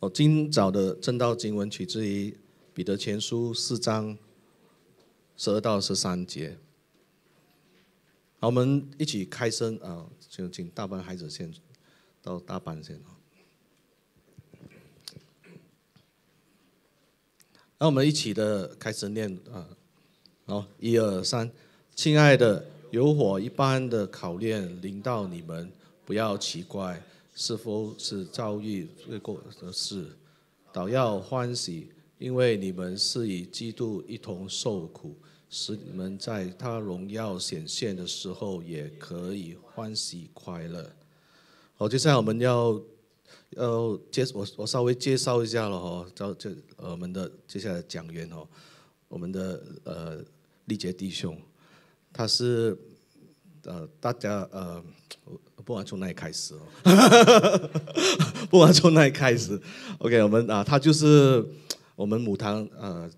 哦，今早的正道经文取自于彼得前书四章十二到十三节。好，我们一起开声啊，就请大班孩子先到大班先啊。那我们一起的开始念啊，好，一二三，亲爱的，有火一般的考验临到你们，不要奇怪。是否是遭遇罪过的事，倒要欢喜，因为你们是与基督一同受苦，使你们在他荣耀显现的时候也可以欢喜快乐。好，接下来我们要要介我我稍微介绍一下了哈，叫这我们的接下来讲员哦，我们的呃力杰弟兄，他是呃大家呃。不管从哪里开始哦，不管从哪里开始，OK，我们啊，他就是我们母堂呃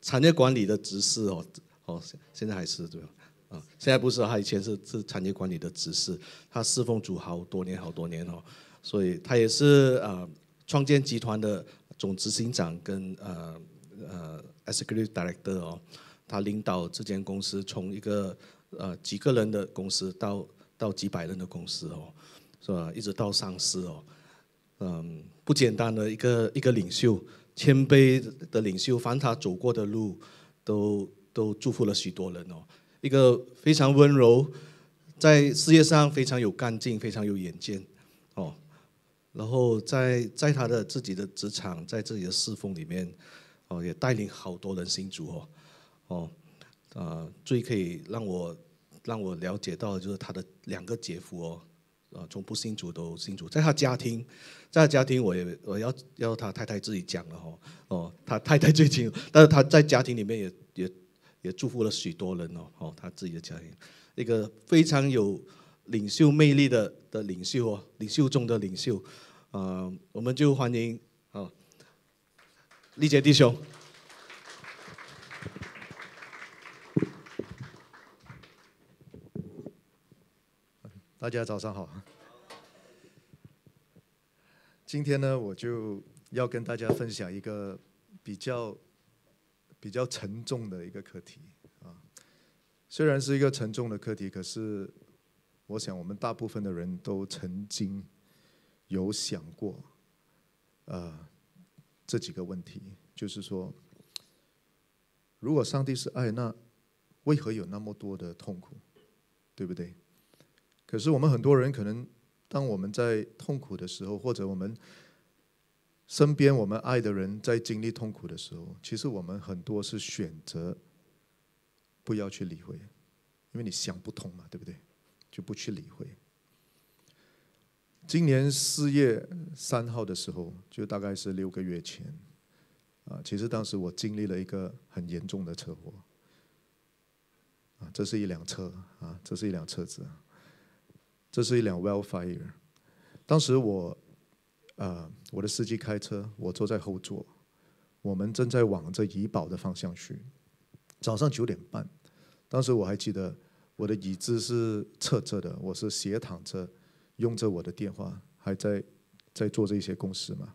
产业管理的执事哦，哦，现在还是对吧？啊，现在不是，他以前是是产业管理的执事，他侍奉主好多年好多年哦，所以他也是啊创建集团的总执行长跟呃呃 executive director 哦，他领导这间公司从一个呃几个人的公司到。到几百人的公司哦，是吧？一直到上市哦，嗯，不简单的一个一个领袖，谦卑的领袖，凡他走过的路，都都祝福了许多人哦。一个非常温柔，在事业上非常有干劲，非常有远见哦。然后在在他的自己的职场，在自己的侍奉里面哦，也带领好多人信主哦哦啊，最可以让我。让我了解到的，就是他的两个姐夫哦，啊，从不信主都信主，在他家庭，在他家庭，我也我要要他太太自己讲了哈，哦，他太太最近，但是他在家庭里面也也也祝福了许多人哦，哦，他自己的家庭，一个非常有领袖魅力的的领袖哦，领袖中的领袖，啊，我们就欢迎啊，丽姐弟兄。大家早上好。今天呢，我就要跟大家分享一个比较比较沉重的一个课题啊。虽然是一个沉重的课题，可是我想我们大部分的人都曾经有想过，呃，这几个问题，就是说，如果上帝是爱，那为何有那么多的痛苦，对不对？可是我们很多人可能，当我们在痛苦的时候，或者我们身边我们爱的人在经历痛苦的时候，其实我们很多是选择不要去理会，因为你想不通嘛，对不对？就不去理会。今年四月三号的时候，就大概是六个月前，啊，其实当时我经历了一个很严重的车祸，啊，这是一辆车，啊，这是一辆车子。这是一辆 Wellfire，当时我，呃，我的司机开车，我坐在后座，我们正在往这怡保的方向去。早上九点半，当时我还记得我的椅子是侧着的，我是斜躺着，用着我的电话，还在在做这些公事嘛。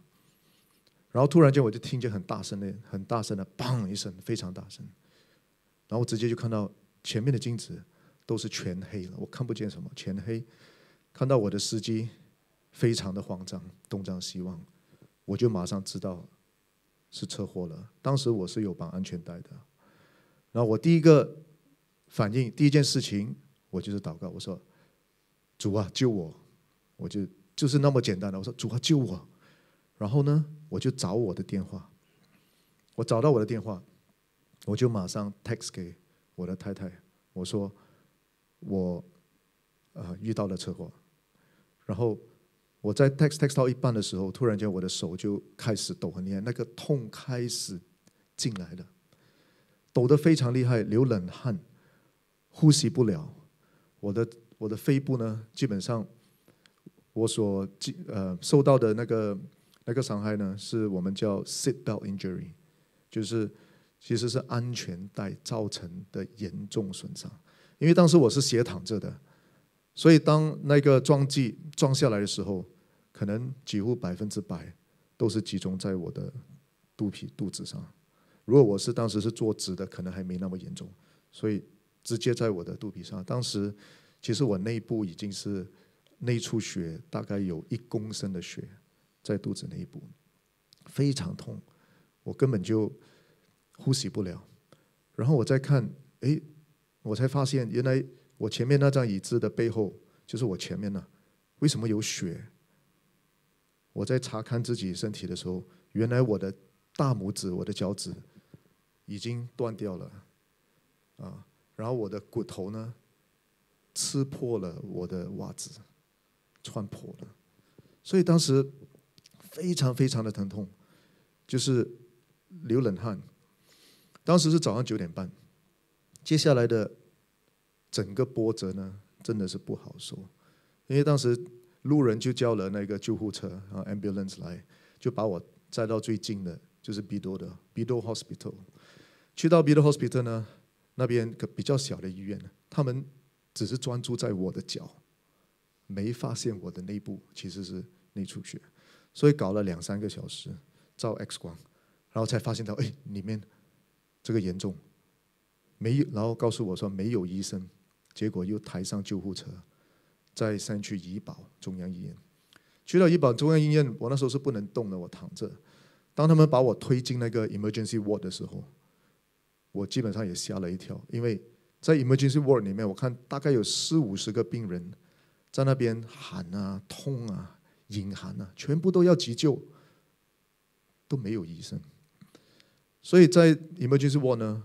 然后突然间我就听见很大声的、很大声的“砰”一声，非常大声。然后直接就看到前面的镜子都是全黑了，我看不见什么，全黑。看到我的司机非常的慌张，东张西望，我就马上知道是车祸了。当时我是有绑安全带的，然后我第一个反应，第一件事情，我就是祷告，我说：“主啊，救我！”我就就是那么简单的，我说：“主啊，救我！”然后呢，我就找我的电话，我找到我的电话，我就马上 text 给我的太太，我说：“我呃遇到了车祸。”然后我在 text text 到一半的时候，突然间我的手就开始抖很厉害，那个痛开始进来了，抖得非常厉害，流冷汗，呼吸不了。我的我的肺部呢，基本上我所呃受到的那个那个伤害呢，是我们叫 seat belt injury，就是其实是安全带造成的严重损伤。因为当时我是斜躺着的。所以，当那个撞击撞下来的时候，可能几乎百分之百都是集中在我的肚皮肚子上。如果我是当时是坐直的，可能还没那么严重，所以直接在我的肚皮上。当时其实我内部已经是内出血，大概有一公升的血在肚子内部，非常痛，我根本就呼吸不了。然后我再看，哎，我才发现原来我前面那张椅子的背后就是我前面呢，为什么有血？我在查看自己身体的时候，原来我的大拇指、我的脚趾已经断掉了，啊，然后我的骨头呢，刺破了我的袜子，穿破了，所以当时非常非常的疼痛，就是流冷汗。当时是早上九点半，接下来的整个波折呢，真的是不好受，因为当时。路人就叫了那个救护车啊，ambulance 来，就把我载到最近的，就是 b 多的 b 多 hospital。去到 b 多 hospital 呢，那边个比较小的医院，他们只是专注在我的脚，没发现我的内部其实是内出血，所以搞了两三个小时照 X 光，然后才发现到哎里面这个严重，没有，然后告诉我说没有医生，结果又抬上救护车。再上去怡保中央医院，去到怡保中央医院，我那时候是不能动的，我躺着。当他们把我推进那个 emergency ward 的时候，我基本上也吓了一跳，因为在 emergency ward 里面，我看大概有四五十个病人在那边喊啊、痛啊、隐含啊，全部都要急救，都没有医生。所以在 emergency ward 呢，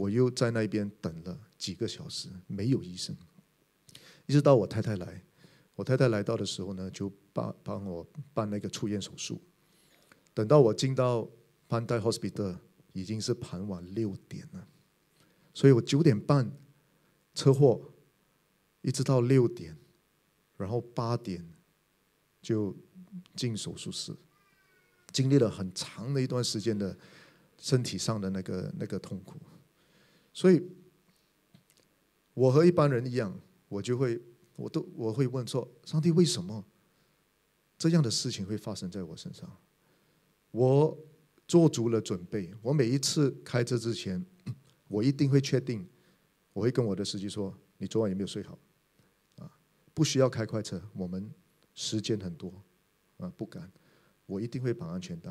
我又在那边等了几个小时，没有医生。一直到我太太来，我太太来到的时候呢，就帮帮我办那个出院手术。等到我进到潘代 hospital，已经是傍晚六点了。所以我九点半车祸，一直到六点，然后八点就进手术室，经历了很长的一段时间的身体上的那个那个痛苦。所以，我和一般人一样。我就会，我都我会问说：上帝为什么这样的事情会发生在我身上？我做足了准备，我每一次开车之前，我一定会确定，我会跟我的司机说：你昨晚有没有睡好？啊，不需要开快车，我们时间很多，啊，不敢，我一定会绑安全带，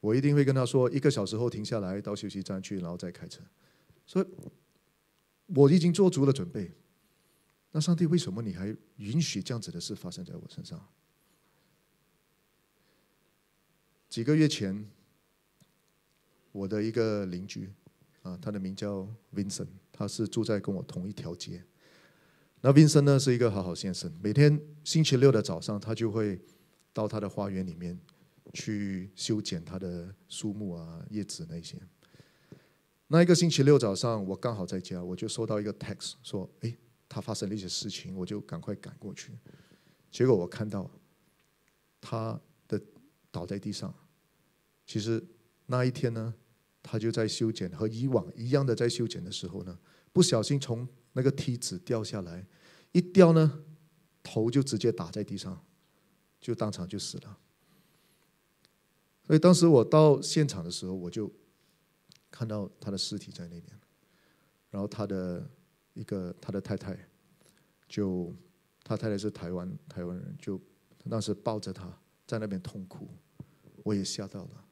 我一定会跟他说一个小时后停下来到休息站去，然后再开车。所以，我已经做足了准备。那上帝为什么你还允许这样子的事发生在我身上？几个月前，我的一个邻居啊，他的名叫 Vincent，他是住在跟我同一条街。那 Vincent 呢是一个好好先生，每天星期六的早上，他就会到他的花园里面去修剪他的树木啊、叶子那些。那一个星期六早上，我刚好在家，我就收到一个 text 说：“哎。”他发生了一些事情，我就赶快赶过去。结果我看到他的倒在地上。其实那一天呢，他就在修剪，和以往一样的在修剪的时候呢，不小心从那个梯子掉下来，一掉呢，头就直接打在地上，就当场就死了。所以当时我到现场的时候，我就看到他的尸体在那边，然后他的。一个他的太太，就他太太是台湾台湾人，就当时抱着他在那边痛哭，我也吓到了。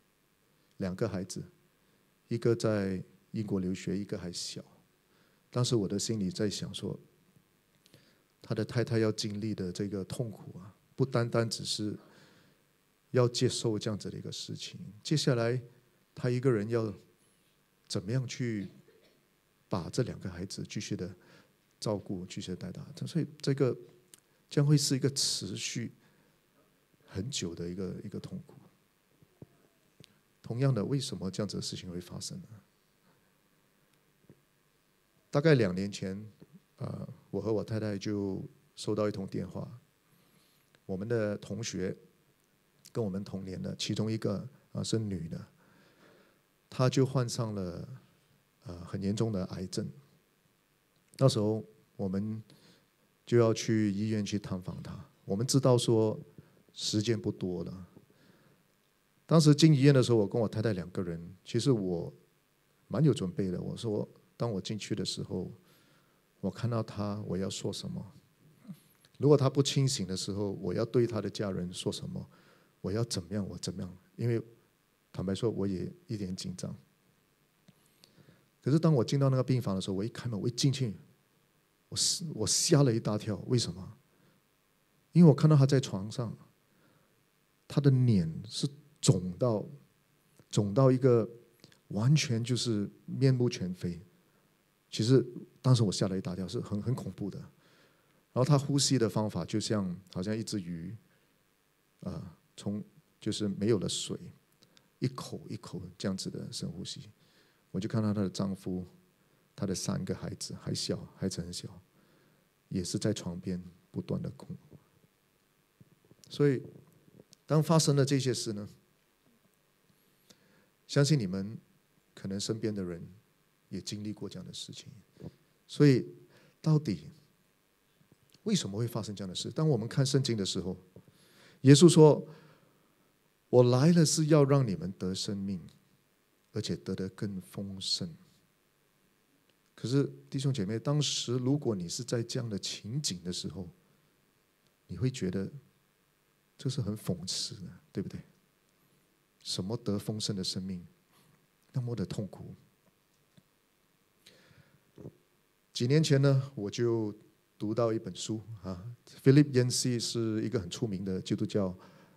两个孩子，一个在英国留学，一个还小。当时我的心里在想说，他的太太要经历的这个痛苦啊，不单单只是要接受这样子的一个事情，接下来他一个人要怎么样去？把这两个孩子继续的照顾，继续的带大，所以这个将会是一个持续很久的一个一个痛苦。同样的，为什么这样子的事情会发生呢？大概两年前，呃，我和我太太就收到一通电话，我们的同学跟我们同年的其中一个啊是女的，他就患上了。呃，很严重的癌症。那时候我们就要去医院去探访他。我们知道说时间不多了，当时进医院的时候，我跟我太太两个人，其实我蛮有准备的。我说，当我进去的时候，我看到他，我要说什么？如果他不清醒的时候，我要对他的家人说什么？我要怎么样？我怎么样？因为坦白说，我也一点紧张。可是当我进到那个病房的时候，我一开门，我一进去，我我吓了一大跳。为什么？因为我看到他在床上，他的脸是肿到肿到一个完全就是面目全非。其实当时我吓了一大跳，是很很恐怖的。然后他呼吸的方法就像好像一只鱼，啊，从就是没有了水，一口一口这样子的深呼吸。我就看到她的丈夫，她的三个孩子还小，孩子很小，也是在床边不断的哭。所以，当发生了这些事呢，相信你们可能身边的人也经历过这样的事情。所以，到底为什么会发生这样的事？当我们看圣经的时候，耶稣说：“我来了是要让你们得生命，而且得的更丰盛。”可是弟兄姐妹，当时如果你是在这样的情景的时候，你会觉得。这是很讽刺的，对不对？什么得丰盛的生命，那么的痛苦。几年前呢，我就读到一本书啊，Philip Yancey 是一个很出名的基督教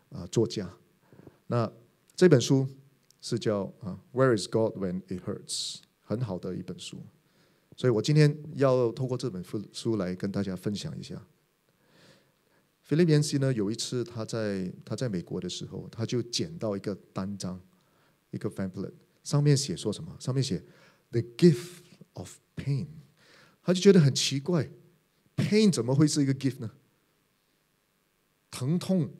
啊作家。那这本书是叫啊，Where is God when it hurts？很好的一本书，所以我今天要透过这本书书来跟大家分享一下。菲利宾西呢？有一次他在他在美国的时候，他就捡到一个单张，一个 pamphlet，上面写说什么？上面写 “the gift of pain”，他就觉得很奇怪，pain 怎么会是一个 gift 呢？疼痛、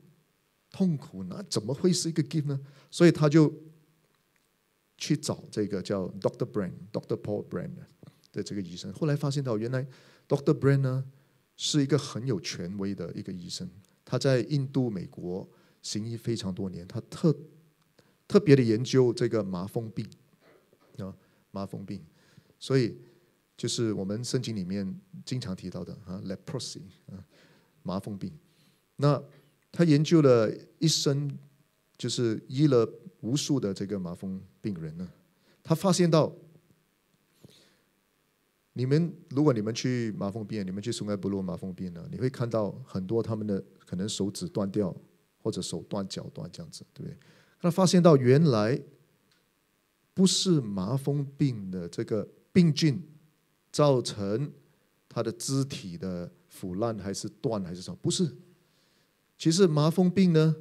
痛苦，那怎么会是一个 gift 呢？所以他就去找这个叫 Doctor Brand，Doctor Paul Brand 的这个医生，后来发现到原来 Doctor Brand 呢。是一个很有权威的一个医生，他在印度、美国行医非常多年，他特特别的研究这个麻风病啊，麻风病，所以就是我们圣经里面经常提到的啊，leprosy 啊，麻风病。那他研究了一生，就是医了无数的这个麻风病人呢，他发现到。你们如果你们去麻风病，你们去松开部落麻风病呢，你会看到很多他们的可能手指断掉，或者手断脚断这样子，对不对？他发现到原来不是麻风病的这个病菌造成他的肢体的腐烂，还是断还是什么？不是，其实麻风病呢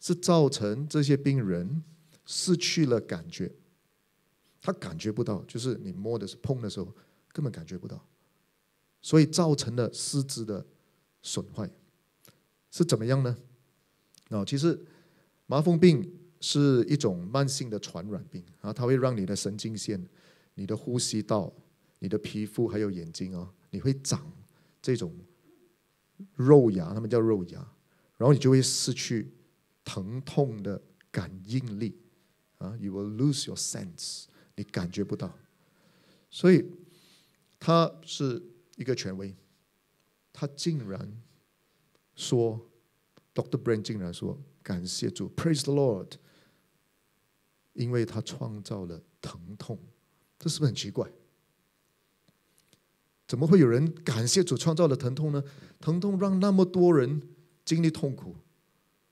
是造成这些病人失去了感觉，他感觉不到，就是你摸的是碰的时候。根本感觉不到，所以造成了四肢的损坏，是怎么样呢？哦，其实麻风病是一种慢性的传染病啊，它会让你的神经线、你的呼吸道、你的皮肤还有眼睛啊，你会长这种肉芽，他们叫肉芽，然后你就会失去疼痛的感应力啊，you will lose your sense，你感觉不到，所以。他是一个权威，他竟然说，Doctor Brain 竟然说感谢主，Praise the Lord，因为他创造了疼痛，这是不是很奇怪？怎么会有人感谢主创造了疼痛呢？疼痛让那么多人经历痛苦，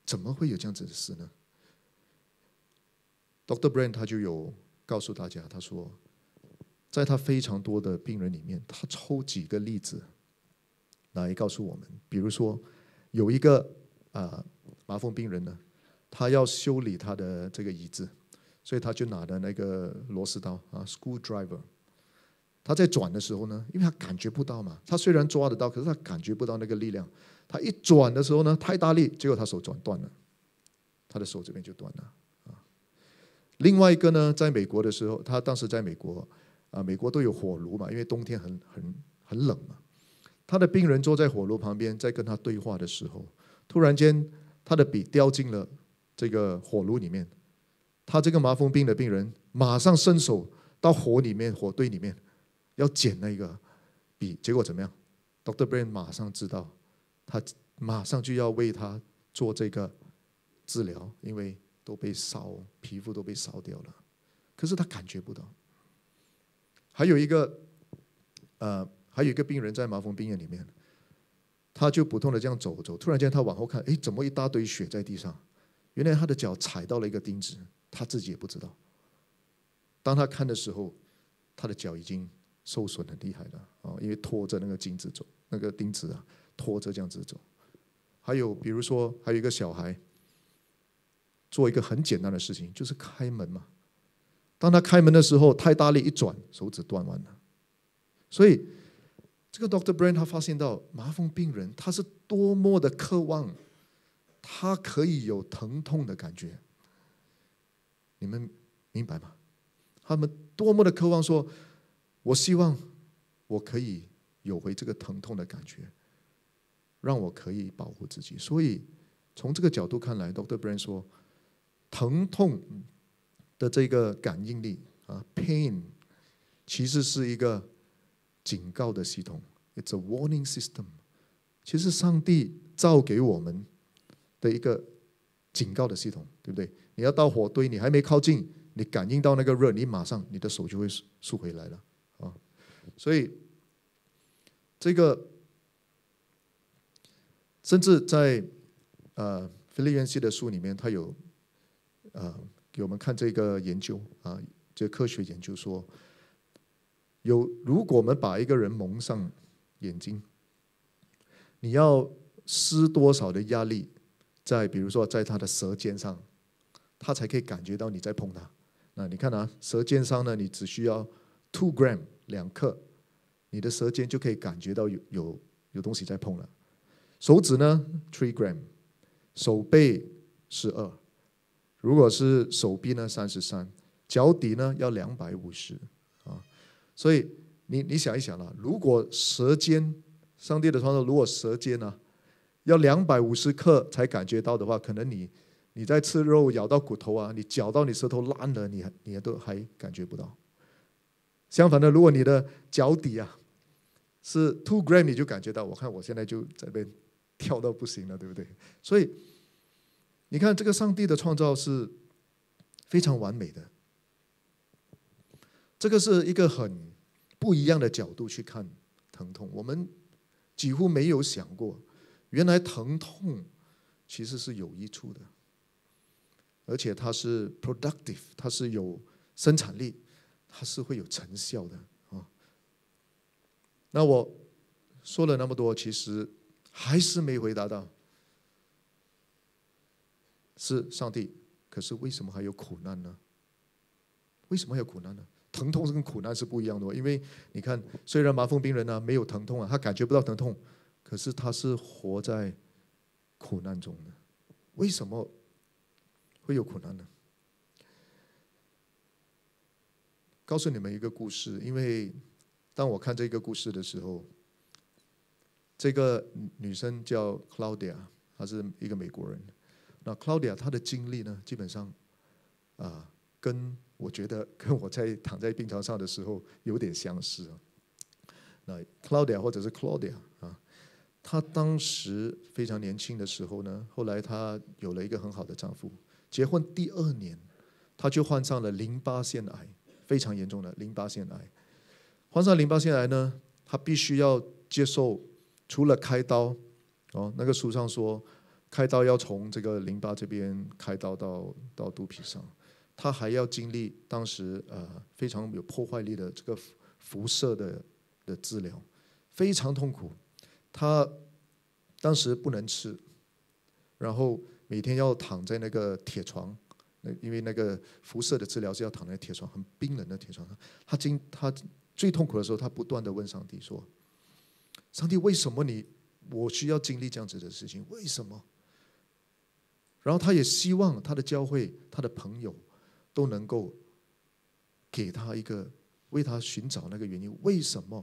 怎么会有这样子的事呢？Doctor Brain 他就有告诉大家，他说。在他非常多的病人里面，他抽几个例子来告诉我们。比如说，有一个啊麻风病人呢，他要修理他的这个椅子，所以他就拿的那个螺丝刀啊，screwdriver。他在转的时候呢，因为他感觉不到嘛，他虽然抓得到，可是他感觉不到那个力量。他一转的时候呢，太大力，结果他手转断了，他的手这边就断了啊。另外一个呢，在美国的时候，他当时在美国。啊，美国都有火炉嘛，因为冬天很很很冷嘛。他的病人坐在火炉旁边，在跟他对话的时候，突然间他的笔掉进了这个火炉里面，他这个麻风病的病人马上伸手到火里面火堆里面要捡那个笔，结果怎么样？Doctor Brain 马上知道，他马上就要为他做这个治疗，因为都被烧，皮肤都被烧掉了，可是他感觉不到。还有一个，呃，还有一个病人在麻风病院里面，他就普通的这样走走，突然间他往后看，哎，怎么一大堆血在地上？原来他的脚踩到了一个钉子，他自己也不知道。当他看的时候，他的脚已经受损很厉害了啊，因为拖着那个钉子走，那个钉子啊，拖着这样子走。还有比如说，还有一个小孩，做一个很简单的事情，就是开门嘛。当他开门的时候，太大力一转，手指断完了。所以，这个 Doctor Brain 他发现到麻风病人他是多么的渴望，他可以有疼痛的感觉。你们明白吗？他们多么的渴望，说我希望我可以有回这个疼痛的感觉，让我可以保护自己。所以，从这个角度看来，Doctor Brain 说，疼痛。的这个感应力啊，pain，其实是一个警告的系统，it's a warning system。其实上帝造给我们的一个警告的系统，对不对？你要到火堆，你还没靠近，你感应到那个热，你马上你的手就会缩回来了啊。所以这个甚至在呃菲利园系的书里面，他有呃。给我们看这个研究啊，这科学研究说，有如果我们把一个人蒙上眼睛，你要施多少的压力，在比如说在他的舌尖上，他才可以感觉到你在碰他。那你看啊，舌尖上呢，你只需要 two gram 两克，你的舌尖就可以感觉到有有有东西在碰了。手指呢 three gram，手背十二。如果是手臂呢，三十三；脚底呢，要两百五十啊。所以你你想一想了，如果舌尖，上帝的创造，如果舌尖呢，要两百五十克才感觉到的话，可能你你在吃肉咬到骨头啊，你嚼到你舌头烂了，你你都还感觉不到。相反的，如果你的脚底啊是 two gram，你就感觉到。我看我现在就在边跳到不行了，对不对？所以。你看，这个上帝的创造是非常完美的。这个是一个很不一样的角度去看疼痛。我们几乎没有想过，原来疼痛其实是有益处的，而且它是 productive，它是有生产力，它是会有成效的啊。那我说了那么多，其实还是没回答到。是上帝，可是为什么还有苦难呢？为什么还有苦难呢？疼痛是跟苦难是不一样的，因为你看，虽然麻风病人呢没有疼痛啊，他感觉不到疼痛，可是他是活在苦难中的。为什么会有苦难呢？告诉你们一个故事，因为当我看这个故事的时候，这个女生叫 Claudia，她是一个美国人。那 Claudia 她的经历呢，基本上啊，跟我觉得跟我在躺在病床上的时候有点相似啊。那 Claudia 或者是 Claudia 啊，她当时非常年轻的时候呢，后来她有了一个很好的丈夫，结婚第二年，她就患上了淋巴腺癌，非常严重的淋巴腺癌。患上淋巴腺癌呢，她必须要接受除了开刀哦，那个书上说。开刀要从这个淋巴这边开刀到到肚皮上，他还要经历当时呃非常有破坏力的这个辐射的的治疗，非常痛苦。他当时不能吃，然后每天要躺在那个铁床，那因为那个辐射的治疗是要躺在铁床，很冰冷的铁床上。他经他最痛苦的时候，他不断的问上帝说：“上帝，为什么你我需要经历这样子的事情？为什么？”然后他也希望他的教会、他的朋友都能够给他一个为他寻找那个原因，为什么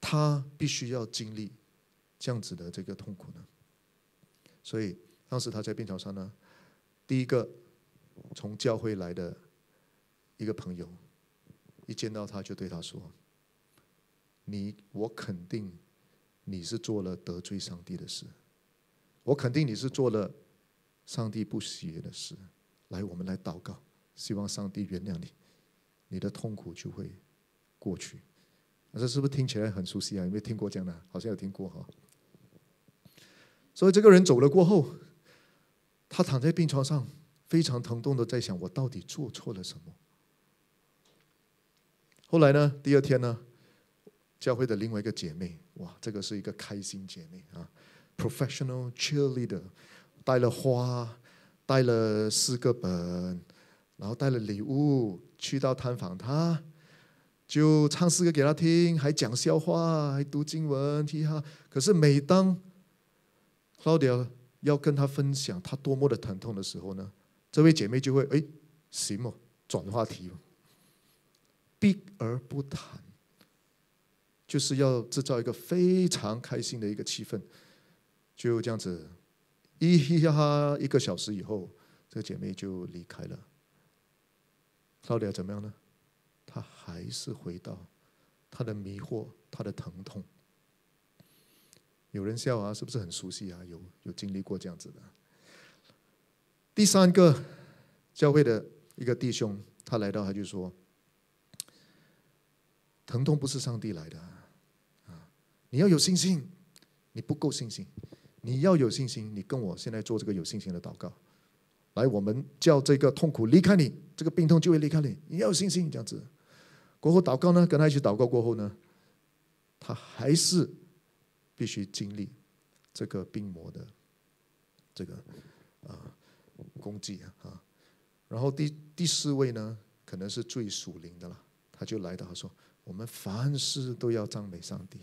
他必须要经历这样子的这个痛苦呢？所以当时他在病床上呢，第一个从教会来的一个朋友，一见到他就对他说：“你，我肯定你是做了得罪上帝的事，我肯定你是做了上帝不喜悦的事。来，我们来祷告，希望上帝原谅你，你的痛苦就会过去。”这是不是听起来很熟悉啊？有没有听过这样的？好像有听过哈。所以这个人走了过后，他躺在病床上，非常疼痛的在想：我到底做错了什么？后来呢？第二天呢？教会的另外一个姐妹，哇，这个是一个开心姐妹啊，professional cheerleader，带了花，带了四个本，然后带了礼物去到探访她。就唱诗歌给她听，还讲笑话，还读经文，嘻哈。可是每当 Claudia 要跟她分享她多么的疼痛的时候呢，这位姐妹就会哎，行哦，转话题，避而不谈，就是要制造一个非常开心的一个气氛。就这样子，一嘻哈一个小时以后，这个姐妹就离开了。到底要怎么样呢？他还是回到他的迷惑，他的疼痛。有人笑啊，是不是很熟悉啊？有有经历过这样子的。第三个教会的一个弟兄，他来到他就说：“疼痛不是上帝来的！你要有信心，你不够信心，你要有信心。你跟我现在做这个有信心的祷告，来，我们叫这个痛苦离开你，这个病痛就会离开你。你要有信心，这样子。”过后祷告呢，跟他一起祷告过后呢，他还是必须经历这个病魔的这个啊攻击啊。然后第第四位呢，可能是最属灵的了，他就来到说：“我们凡事都要赞美上帝，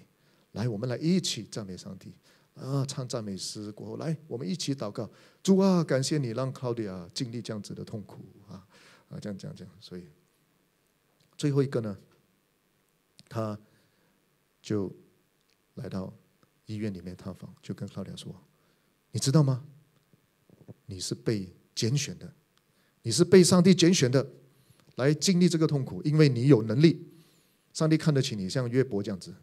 来，我们来一起赞美上帝啊！唱赞美诗过后，来，我们一起祷告，主啊，感谢你让 Claudia 经历这样子的痛苦啊啊，这样这样这样，所以。”最后一个呢，他就来到医院里面探访，就跟克劳说：“你知道吗？你是被拣选的，你是被上帝拣选的，来经历这个痛苦，因为你有能力，上帝看得起你，像约伯这样子。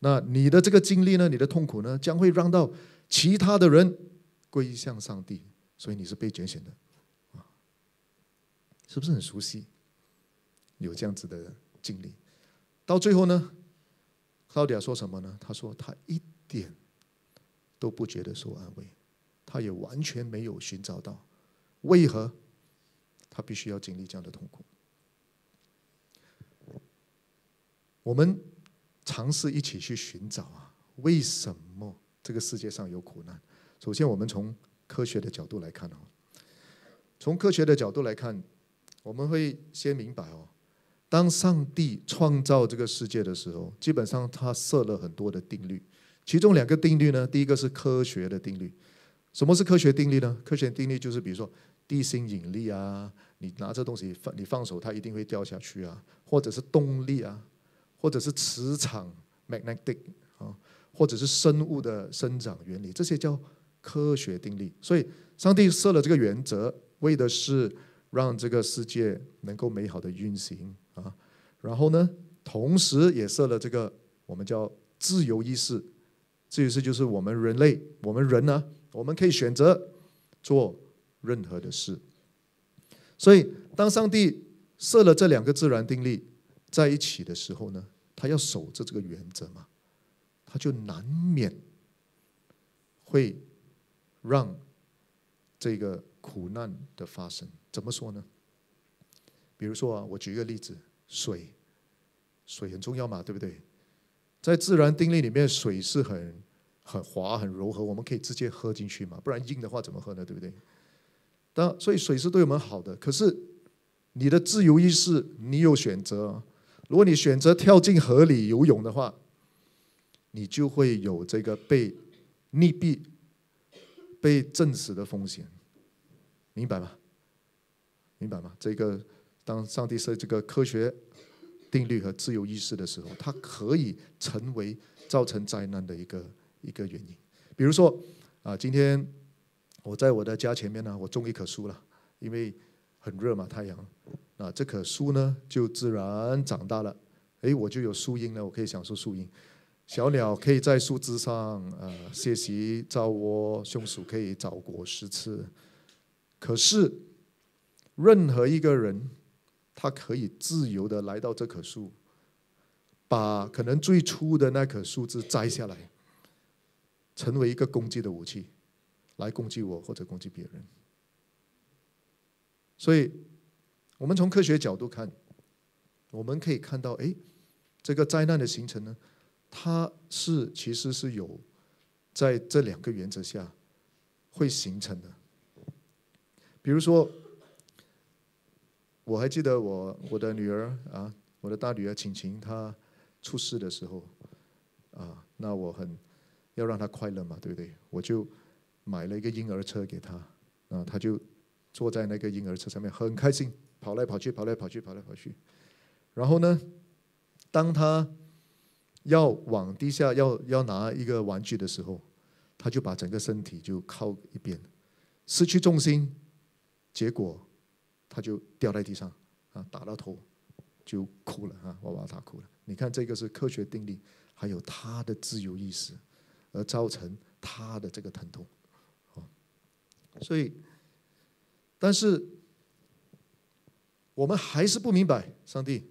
那你的这个经历呢，你的痛苦呢，将会让到其他的人归向上帝，所以你是被拣选的，啊，是不是很熟悉？”有这样子的经历，到最后呢，克劳迪亚说什么呢？他说他一点都不觉得受安慰，他也完全没有寻找到为何他必须要经历这样的痛苦。我们尝试一起去寻找啊，为什么这个世界上有苦难？首先，我们从科学的角度来看哦，从科学的角度来看，我们会先明白哦。当上帝创造这个世界的时候，基本上他设了很多的定律，其中两个定律呢，第一个是科学的定律。什么是科学定律呢？科学定律就是比如说地心引力啊，你拿这东西放你放手，它一定会掉下去啊，或者是动力啊，或者是磁场 （magnetic） 啊，或者是生物的生长原理，这些叫科学定律。所以，上帝设了这个原则，为的是让这个世界能够美好的运行。啊，然后呢，同时也设了这个我们叫自由意识，自由意识就是我们人类，我们人呢，我们可以选择做任何的事。所以，当上帝设了这两个自然定律在一起的时候呢，他要守着这个原则嘛，他就难免会让这个苦难的发生。怎么说呢？比如说啊，我举一个例子。水，水很重要嘛，对不对？在自然定律里面，水是很很滑、很柔和，我们可以直接喝进去嘛，不然硬的话怎么喝呢？对不对？当所以水是对我们好的。可是你的自由意识，你有选择。如果你选择跳进河里游泳的话，你就会有这个被溺毙、被震死的风险，明白吗？明白吗？这个。当上帝设这个科学定律和自由意识的时候，它可以成为造成灾难的一个一个原因。比如说啊，今天我在我的家前面呢，我种一棵树了因为很热嘛，太阳。那这棵树呢，就自然长大了。哎，我就有树荫了，我可以享受树荫。小鸟可以在树枝上呃歇息造窝，松鼠可以找果实吃。可是，任何一个人，他可以自由的来到这棵树，把可能最初的那棵树枝摘下来，成为一个攻击的武器，来攻击我或者攻击别人。所以，我们从科学角度看，我们可以看到，哎，这个灾难的形成呢？它是其实是有在这两个原则下会形成的。比如说，我还记得我我的女儿啊，我的大女儿晴晴，她出事的时候啊，那我很要让她快乐嘛，对不对？我就买了一个婴儿车给她，啊，她就坐在那个婴儿车上面，很开心，跑来跑去，跑来跑去，跑来跑去。然后呢，当他要往地下要要拿一个玩具的时候，他就把整个身体就靠一边，失去重心，结果他就掉在地上啊，打到头就哭了啊，娃娃他哭了。你看这个是科学定律，还有他的自由意识，而造成他的这个疼痛。所以，但是我们还是不明白，上帝，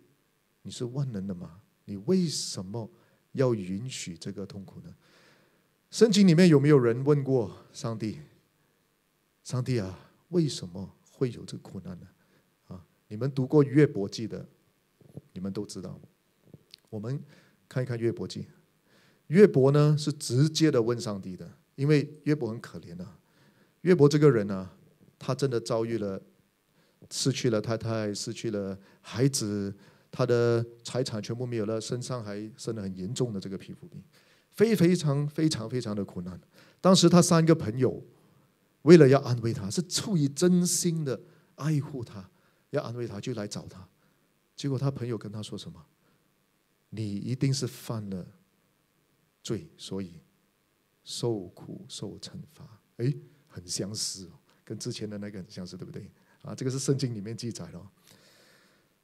你是万能的吗？你为什么？要允许这个痛苦呢？圣经里面有没有人问过上帝？上帝啊，为什么会有这个苦难呢？啊，你们读过约伯记的，你们都知道。我们看一看约伯记，约伯呢是直接的问上帝的，因为约伯很可怜啊。约伯这个人呢，他真的遭遇了失去了太太，失去了孩子。他的财产全部没有了，身上还生了很严重的这个皮肤病，非非常非常非常的苦难。当时他三个朋友为了要安慰他，是出于真心的爱护他，要安慰他就来找他。结果他朋友跟他说什么？你一定是犯了罪，所以受苦受惩罚。哎，很相似哦，跟之前的那个很相似，对不对？啊，这个是圣经里面记载了。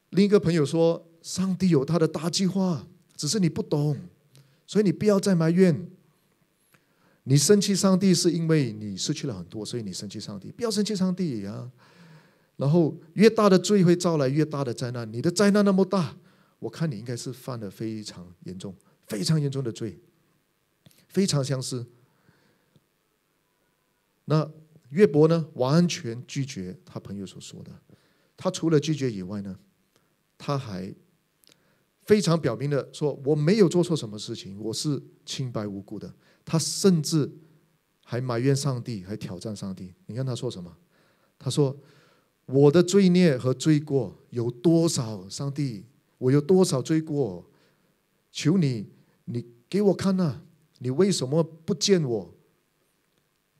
另一个朋友说：“上帝有他的大计划，只是你不懂，所以你不要再埋怨。你生气上帝是因为你失去了很多，所以你生气上帝。不要生气上帝啊！然后越大的罪会招来越大的灾难。你的灾难那么大，我看你应该是犯了非常严重、非常严重的罪，非常相似。那约伯呢？完全拒绝他朋友所说的。他除了拒绝以外呢？”他还非常表明的说：“我没有做错什么事情，我是清白无辜的。”他甚至还埋怨上帝，还挑战上帝。你看他说什么？他说：“我的罪孽和罪过有多少？上帝，我有多少罪过？求你，你给我看呐！你为什么不见我？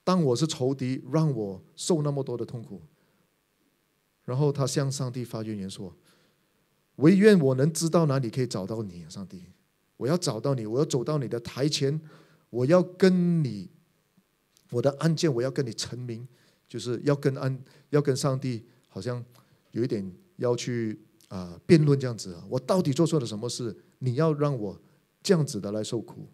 当我是仇敌，让我受那么多的痛苦。”然后他向上帝发怨言说。唯愿我能知道哪里可以找到你，上帝！我要找到你，我要走到你的台前，我要跟你，我的案件我要跟你成名，就是要跟安，要跟上帝，好像有一点要去啊辩论这样子啊，我到底做错了什么事？你要让我这样子的来受苦？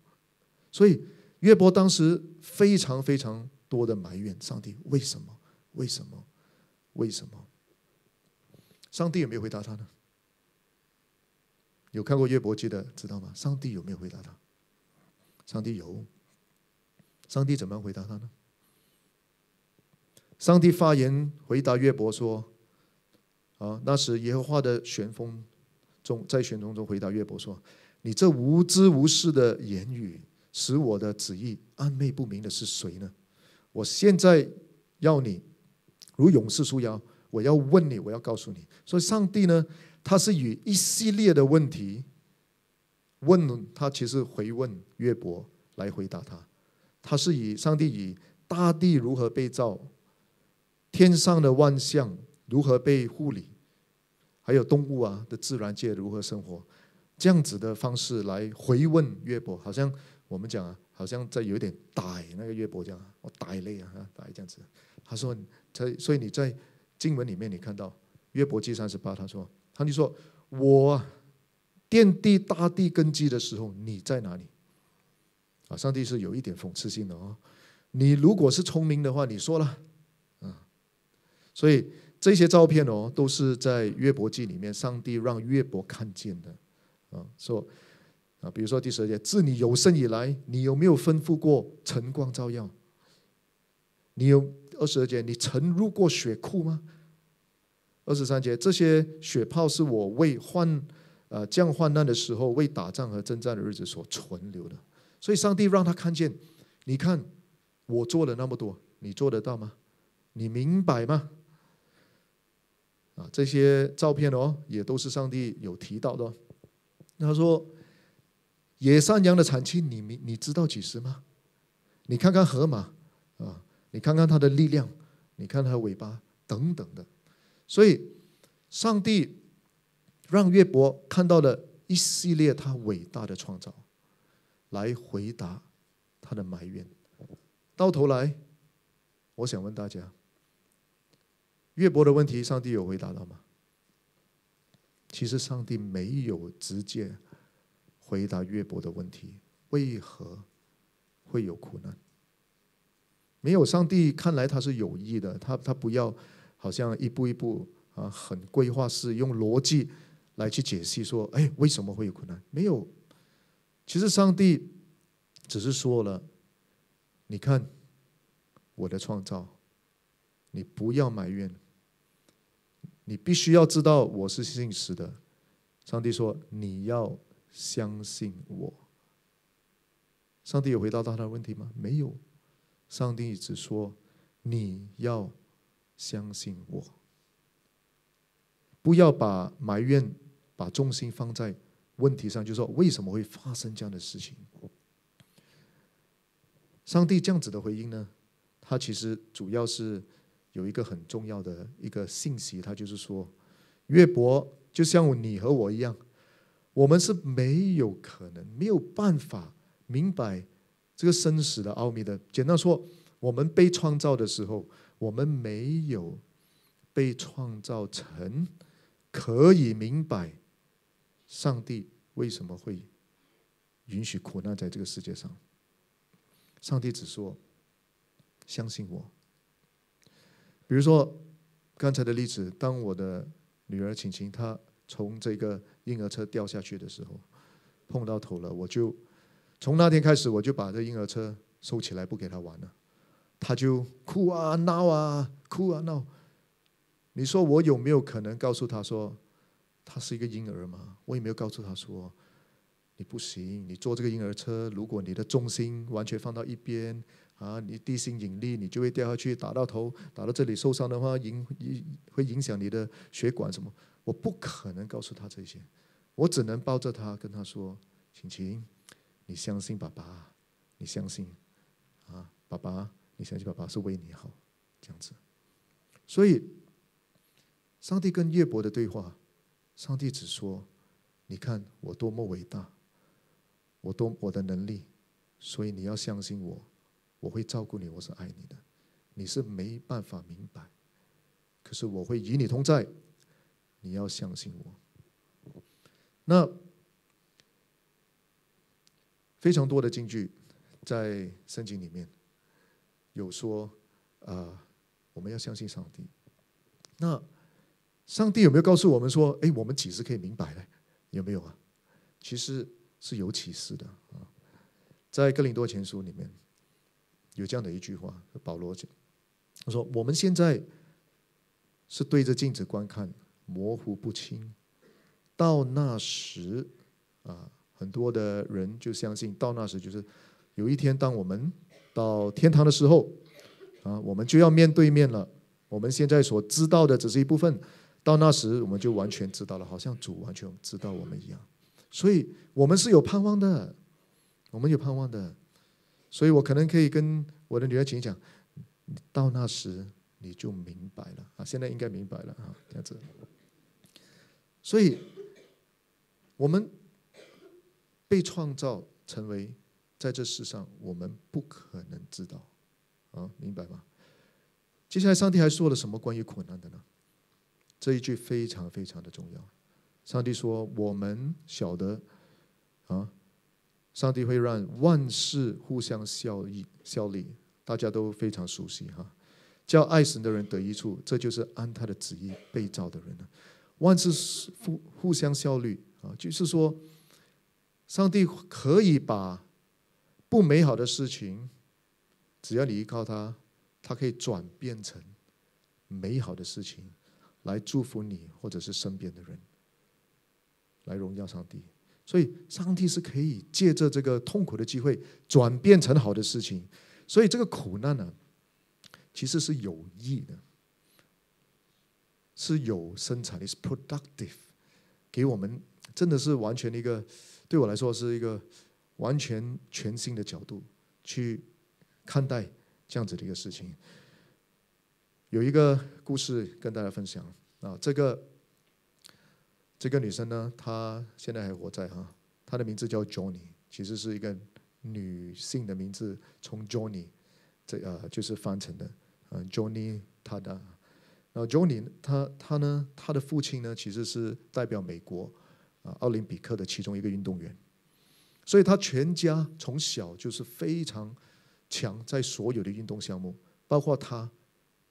所以约伯当时非常非常多的埋怨上帝，为什么？为什么？为什么？上帝有没有回答他呢？有看过约伯记的知道吗？上帝有没有回答他？上帝有。上帝怎么样回答他呢？上帝发言回答约伯说：“啊，那时耶和华的旋风中，在旋风中回答约伯说：‘你这无知无识的言语，使我的旨意暧昧不明的是谁呢？我现在要你如勇士束腰，我要问你，我要告诉你。所以，上帝呢？”他是以一系列的问题问他，其实回问约伯来回答他。他是以上帝以大地如何被造，天上的万象如何被护理，还有动物啊的自然界如何生活，这样子的方式来回问约伯，好像我们讲啊，好像在有点逮那个约伯这样，我逮累啊，逮这样子。他说：在所以你在经文里面你看到约伯记三十八，他说，他就说我奠地大地根基的时候，你在哪里？啊，上帝是有一点讽刺性的哦。你如果是聪明的话，你说了，啊，所以这些照片哦，都是在约伯记里面，上帝让约伯看见的，啊，说啊，比如说第十节，自你有生以来，你有没有吩咐过晨光照耀？你有二十二节，你曾入过血库吗？二十三节，这些血泡是我为患呃降患难的时候，为打仗和征战的日子所存留的。所以上帝让他看见，你看。我做了那么多，你做得到吗？你明白吗？啊，这些照片哦，也都是上帝有提到的。他说：“野山羊的产期，你明你知道几时吗？你看看河马啊，你看看它的力量，你看它尾巴等等的。所以，上帝让约伯看到了一系列他伟大的创造，来回答他的埋怨。”到头来，我想问大家：约伯的问题，上帝有回答到吗？其实上帝没有直接回答约伯的问题，为何会有苦难？没有，上帝看来他是有意的，他他不要好像一步一步啊，很规划式用逻辑来去解析说，哎，为什么会有苦难？没有，其实上帝只是说了。你看我的创造，你不要埋怨，你必须要知道我是信实的。上帝说你要相信我。上帝有回答到他的问题吗？没有。上帝只说你要相信我，不要把埋怨把重心放在问题上，就说为什么会发生这样的事情。上帝这样子的回应呢？他其实主要是有一个很重要的一个信息，他就是说，约伯就像你和我一样，我们是没有可能、没有办法明白这个生死的奥秘的。简单说，我们被创造的时候，我们没有被创造成可以明白上帝为什么会允许苦难在这个世界上。上帝只说：“相信我。”比如说刚才的例子，当我的女儿晴晴她从这个婴儿车掉下去的时候，碰到头了，我就从那天开始，我就把这婴儿车收起来，不给他玩了。他就哭啊闹啊，哭啊闹。你说我有没有可能告诉他说，他是一个婴儿吗？我也没有告诉他说。你不行，你坐这个婴儿车，如果你的重心完全放到一边啊，你地心引力你就会掉下去，打到头，打到这里受伤的话，影影会影响你的血管什么？我不可能告诉他这些，我只能抱着他跟他说：“晴晴，你相信爸爸，你相信啊，爸爸，你相信爸爸是为你好，这样子。”所以，上帝跟叶伯的对话，上帝只说：“你看我多么伟大。”我多我的能力，所以你要相信我，我会照顾你，我是爱你的，你是没办法明白，可是我会与你同在，你要相信我。那非常多的京剧在圣经里面有说，啊，我们要相信上帝。那上帝有没有告诉我们说，哎，我们几时可以明白呢？有没有啊？其实。是有启示的啊，在哥林多前书里面有这样的一句话，保罗讲，他说：“我们现在是对着镜子观看，模糊不清。到那时啊，很多的人就相信，到那时就是有一天，当我们到天堂的时候啊，我们就要面对面了。我们现在所知道的只是一部分，到那时我们就完全知道了，好像主完全知道我们一样。”所以我们是有盼望的，我们有盼望的，所以我可能可以跟我的女儿讲讲，到那时你就明白了啊！现在应该明白了啊，这样子。所以，我们被创造成为在这世上，我们不可能知道啊，明白吗？接下来，上帝还说了什么关于苦难的呢？这一句非常非常的重要。上帝说：“我们晓得啊，上帝会让万事互相效益效力，大家都非常熟悉哈。叫爱神的人得益处，这就是按他的旨意被造的人了。万事互互相效力啊，就是说，上帝可以把不美好的事情，只要你依靠他，他可以转变成美好的事情。”来祝福你，或者是身边的人，来荣耀上帝。所以，上帝是可以借着这个痛苦的机会转变成好的事情。所以，这个苦难呢，其实是有益的，是有生产力，是 productive，给我们真的是完全的一个，对我来说是一个完全全新的角度去看待这样子的一个事情。有一个故事跟大家分享啊，这个这个女生呢，她现在还活在哈，她的名字叫 Johnny，其实是一个女性的名字，从 Johnny 这呃就是翻成的，嗯，Johnny 她的，然后 Johnny 她她呢，她的父亲呢其实是代表美国啊奥林匹克的其中一个运动员，所以他全家从小就是非常强在所有的运动项目，包括他。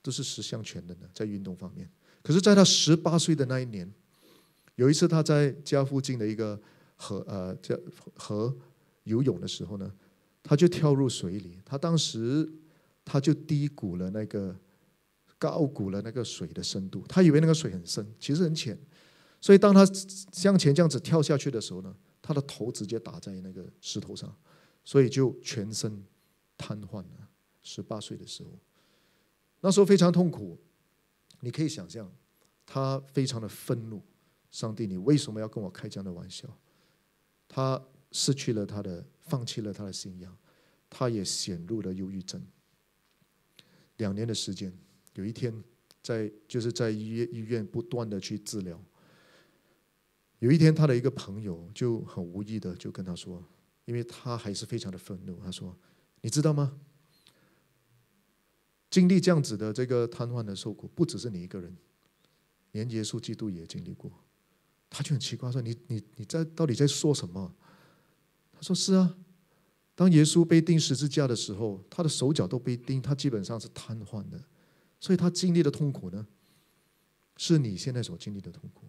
都是十项全能的，在运动方面。可是，在他十八岁的那一年，有一次他在家附近的一个河呃叫河游泳的时候呢，他就跳入水里。他当时他就低估了那个高估了那个水的深度，他以为那个水很深，其实很浅。所以，当他向前这样子跳下去的时候呢，他的头直接打在那个石头上，所以就全身瘫痪了。十八岁的时候。那时候非常痛苦，你可以想象，他非常的愤怒，上帝，你为什么要跟我开这样的玩笑？他失去了他的，放弃了他的信仰，他也陷入了忧郁症。两年的时间，有一天在就是在医医院不断的去治疗。有一天，他的一个朋友就很无意的就跟他说，因为他还是非常的愤怒，他说：“你知道吗？”经历这样子的这个瘫痪的受苦，不只是你一个人，连耶稣基督也经历过。他就很奇怪说：“你你你在到底在说什么？”他说：“是啊，当耶稣被钉十字架的时候，他的手脚都被钉，他基本上是瘫痪的。所以他经历的痛苦呢，是你现在所经历的痛苦。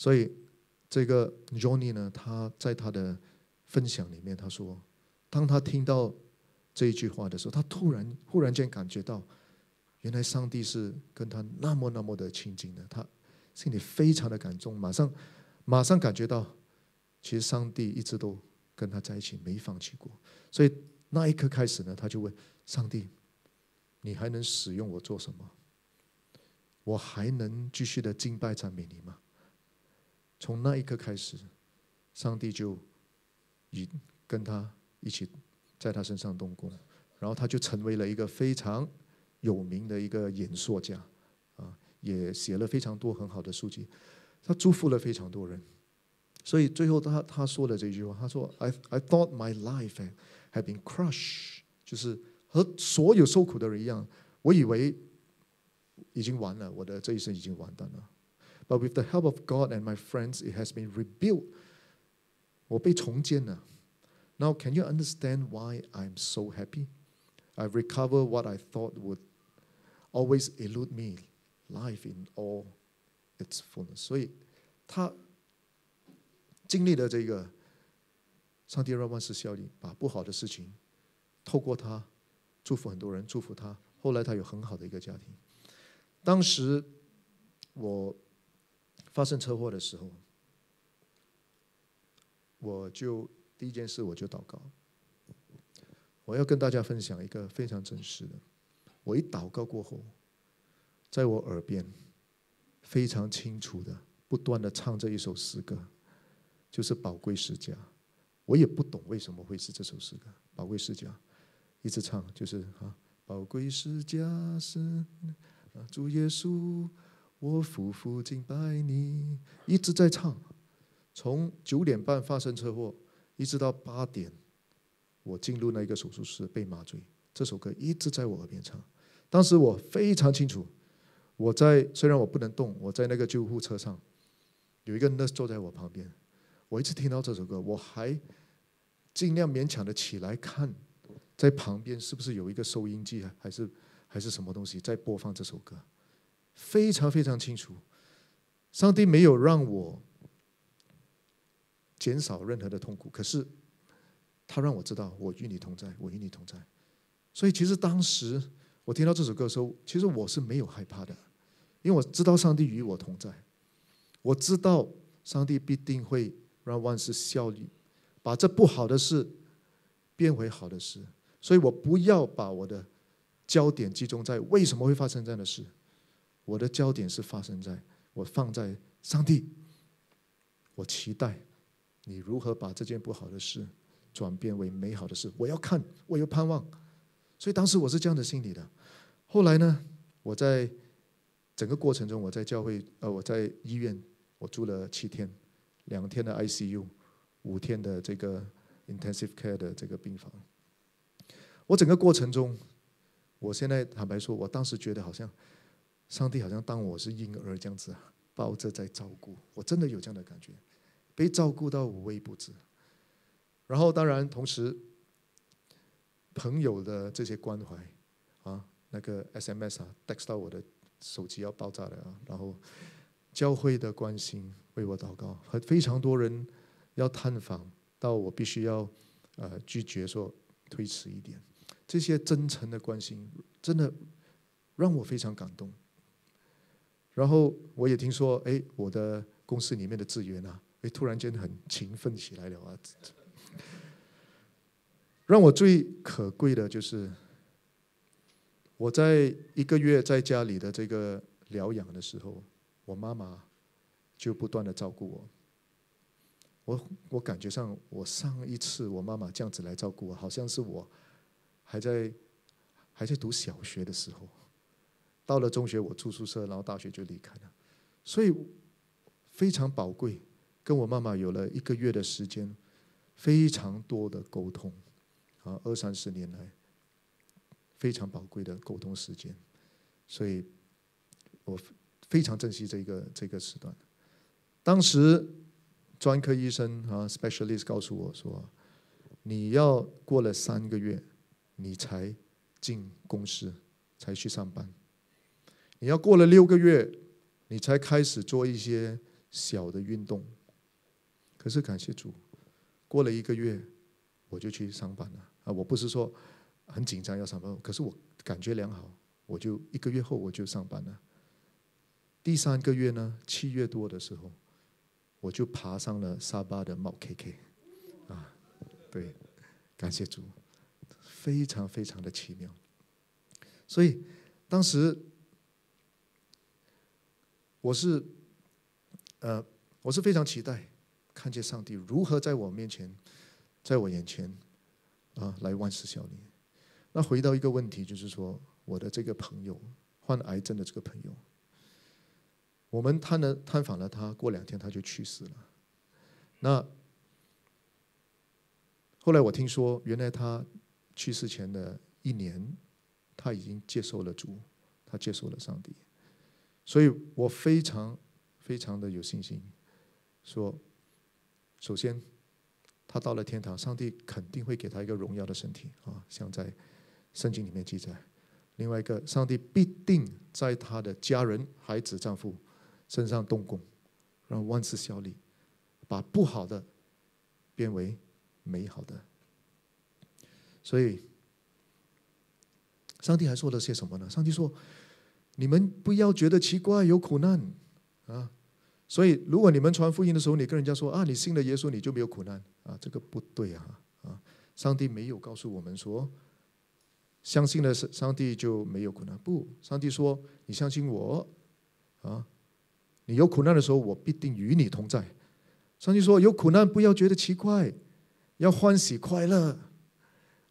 所以这个 Johnny 呢，他在他的分享里面他说，当他听到。这一句话的时候，他突然忽然间感觉到，原来上帝是跟他那么那么的亲近的，他心里非常的感动，马上马上感觉到，其实上帝一直都跟他在一起，没放弃过。所以那一刻开始呢，他就问上帝：“你还能使用我做什么？我还能继续的敬拜赞美你吗？”从那一刻开始，上帝就与跟他一起。在他身上动工，然后他就成为了一个非常有名的一个演说家，啊，也写了非常多很好的书籍，他祝福了非常多人，所以最后他他说的这句话，他说：“I I thought my life had been crushed，就是和所有受苦的人一样，我以为已经完了，我的这一生已经完蛋了。But with the help of God and my friends, it has been rebuilt，我被重建了。” Now, can you understand why I'm so happy? I've recovered what I thought would always elude me, life in all its fullness. 所以，他经历了这个上帝让万事效力，把不好的事情透过他祝福很多人，祝福他。后来他有很好的一个家庭。当时我 发生车祸的时候，我就。第一件事，我就祷告。我要跟大家分享一个非常真实的。我一祷告过后，在我耳边非常清楚的，不断的唱这一首诗歌，就是《宝贵世家》。我也不懂为什么会是这首诗歌，《宝贵世家》，一直唱就是啊，《宝贵世家》是啊主耶稣，我夫妇敬拜你，一直在唱。从九点半发生车祸。一直到八点，我进入那个手术室被麻醉。这首歌一直在我耳边唱，当时我非常清楚，我在虽然我不能动，我在那个救护车上，有一个人坐在我旁边。我一直听到这首歌，我还尽量勉强的起来看，在旁边是不是有一个收音机，还是还是什么东西在播放这首歌，非常非常清楚。上帝没有让我减少任何的痛苦，可是他让我知道，我与你同在，我与你同在。所以其实当时我听到这首歌的时候，其实我是没有害怕的，因为我知道上帝与我同在，我知道上帝必定会。让万事效力，把这不好的事变为好的事。所以我不要把我的焦点集中在为什么会发生这样的事，我的焦点是发生在我放在上帝。我期待你如何把这件不好的事转变为美好的事。我要看，我有盼望。所以当时我是这样的心理的。后来呢，我在整个过程中，我在教会，呃，我在医院，我住了七天。两天的 ICU，五天的这个 intensive care 的这个病房。我整个过程中，我现在坦白说，我当时觉得好像上帝好像当我是婴儿这样子啊，抱着在照顾。我真的有这样的感觉，被照顾到无微不至。然后当然同时，朋友的这些关怀啊，那个 SMS 啊，text 到我的手机要爆炸了啊，然后教会的关心。为我祷告，和非常多人要探访，到我必须要呃拒绝说推迟一点。这些真诚的关心，真的让我非常感动。然后我也听说，哎，我的公司里面的职员啊，哎，突然间很勤奋起来了啊。让我最可贵的就是，我在一个月在家里的这个疗养的时候，我妈妈。就不断的照顾我，我我感觉上，我上一次我妈妈这样子来照顾我，好像是我还在还在读小学的时候，到了中学我住宿舍，然后大学就离开了，所以非常宝贵，跟我妈妈有了一个月的时间，非常多的沟通，啊，二三十年来非常宝贵的沟通时间，所以我非常珍惜这个这个时段。当时专科医生啊，specialist 告诉我说：“你要过了三个月，你才进公司，才去上班。你要过了六个月，你才开始做一些小的运动。可是感谢主，过了一个月，我就去上班了啊！我不是说很紧张要上班，可是我感觉良好，我就一个月后我就上班了。第三个月呢，七月多的时候。”我就爬上了沙巴的冒 KK，啊，对，感谢主，非常非常的奇妙。所以当时我是，呃，我是非常期待看见上帝如何在我面前，在我眼前，啊，来万事效力。那回到一个问题，就是说我的这个朋友患癌症的这个朋友。我们探了探访了他，过两天他就去世了。那后来我听说，原来他去世前的一年，他已经接受了主，他接受了上帝。所以我非常非常的有信心，说，首先他到了天堂，上帝肯定会给他一个荣耀的身体啊，像在圣经里面记载。另外一个，上帝必定在他的家人、孩子、丈夫。身上动工，让万事效力，把不好的变为美好的。所以，上帝还说了些什么呢？上帝说：“你们不要觉得奇怪，有苦难啊。所以，如果你们传福音的时候，你跟人家说啊，你信了耶稣，你就没有苦难啊，这个不对啊啊！上帝没有告诉我们说，相信了上上帝就没有苦难。不，上帝说，你相信我啊。”你有苦难的时候，我必定与你同在。上帝说：“有苦难不要觉得奇怪，要欢喜快乐。”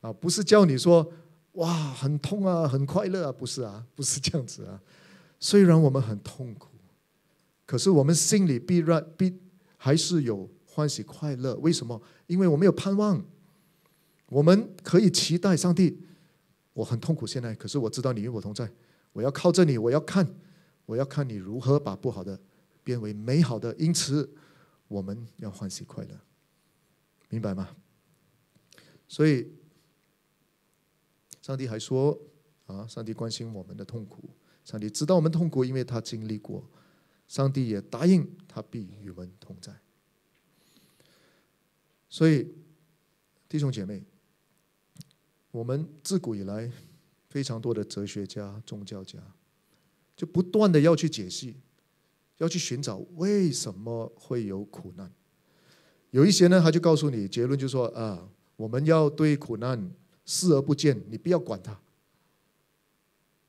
啊，不是叫你说“哇，很痛啊，很快乐啊”，不是啊，不是这样子啊。虽然我们很痛苦，可是我们心里必然必还是有欢喜快乐。为什么？因为我们有盼望，我们可以期待上帝。我很痛苦现在，可是我知道你与我同在，我要靠着你，我要看，我要看你如何把不好的变为美好的，因此我们要欢喜快乐，明白吗？所以，上帝还说啊，上帝关心我们的痛苦，上帝知道我们痛苦，因为他经历过，上帝也答应他必与我们同在。所以，弟兄姐妹，我们自古以来非常多的哲学家、宗教家，就不断的要去解析，要去寻找为什么会有苦难。有一些呢，他就告诉你结论，就说啊。我们要对苦难视而不见，你不要管他。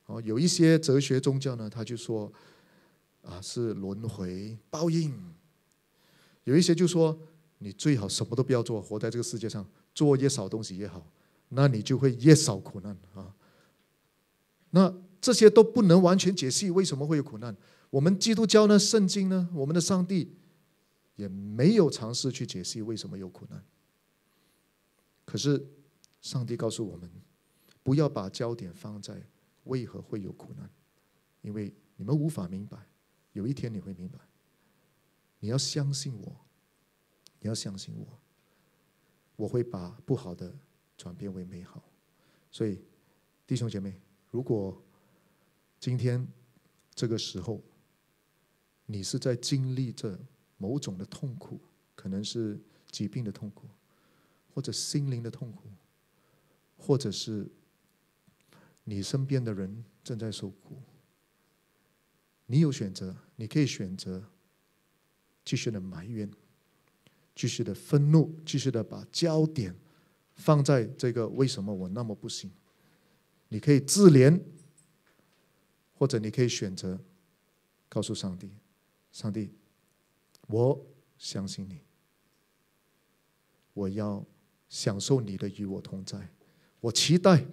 哦，有一些哲学宗教呢，他就说啊是轮回报应；有一些就说你最好什么都不要做，活在这个世界上，做越少东西越好，那你就会越少苦难啊。那这些都不能完全解释为什么会有苦难。我们基督教呢，圣经呢，我们的上帝也没有尝试去解释为什么有苦难。可是，上帝告诉我们，不要把焦点放在为何会有苦难，因为你们无法明白，有一天你会明白。你要相信我，你要相信我，我会把不好的转变为美好。所以，弟兄姐妹，如果今天这个时候，你是在经历着某种的痛苦，可能是疾病的痛苦。或者心灵的痛苦，或者是你身边的人正在受苦，你有选择，你可以选择继续的埋怨，继续的愤怒，继续的把焦点放在这个为什么我那么不行？你可以自怜，或者你可以选择告诉上帝：上帝，我相信你，我要。享受你的与我同在，我期待，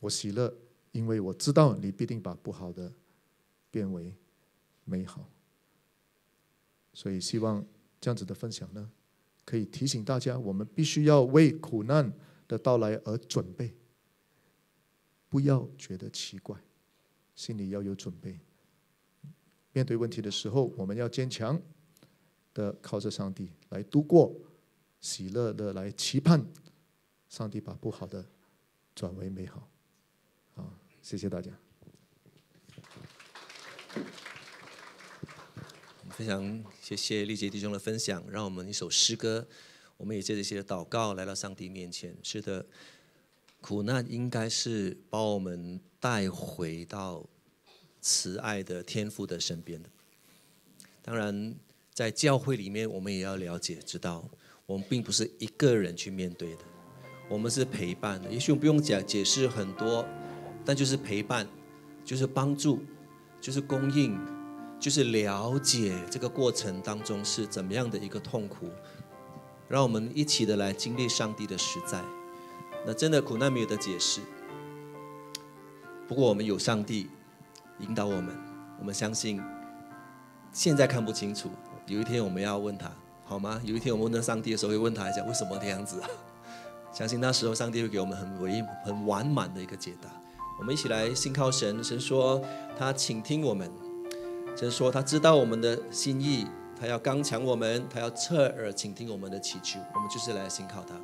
我喜乐，因为我知道你必定把不好的变为美好。所以希望这样子的分享呢，可以提醒大家，我们必须要为苦难的到来而准备，不要觉得奇怪，心里要有准备。面对问题的时候，我们要坚强的靠着上帝来度过。喜乐的来期盼，上帝把不好的转为美好。好，谢谢大家。非常谢谢丽杰弟兄的分享，让我们一首诗歌，我们也借着一些祷告来到上帝面前。是的，苦难应该是把我们带回到慈爱的天父的身边的。当然，在教会里面，我们也要了解知道。我们并不是一个人去面对的，我们是陪伴的。也许我们不用讲解释很多，但就是陪伴，就是帮助，就是供应，就是了解这个过程当中是怎么样的一个痛苦，让我们一起的来经历上帝的实在。那真的苦难没有的解释，不过我们有上帝引导我们，我们相信，现在看不清楚，有一天我们要问他。好吗？有一天我们问到上帝的时候，会问他一下为什么这样子？相信那时候上帝会给我们很唯一很完满的一个解答。我们一起来信靠神，神说他倾听我们，神说他知道我们的心意，他要刚强我们，他要侧耳倾听我们的祈求。我们就是来信靠他。